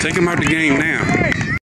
Take him out the game now.